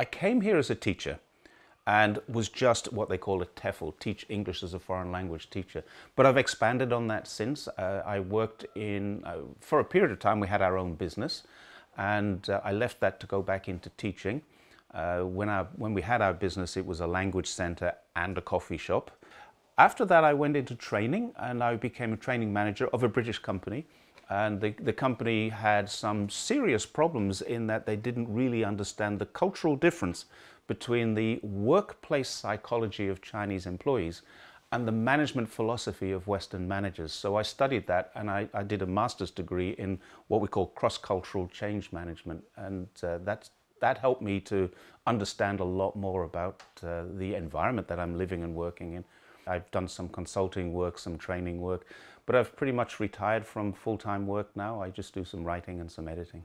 I came here as a teacher and was just what they call a TEFL, Teach English as a Foreign Language Teacher. But I've expanded on that since. Uh, I worked in, uh, for a period of time, we had our own business, and uh, I left that to go back into teaching. Uh, when, when we had our business, it was a language center and a coffee shop. After that, I went into training and I became a training manager of a British company. And the, the company had some serious problems in that they didn't really understand the cultural difference between the workplace psychology of Chinese employees and the management philosophy of Western managers. So I studied that and I, I did a master's degree in what we call cross-cultural change management. And uh, that's, that helped me to understand a lot more about uh, the environment that I'm living and working in. I've done some consulting work, some training work, but I've pretty much retired from full-time work now. I just do some writing and some editing.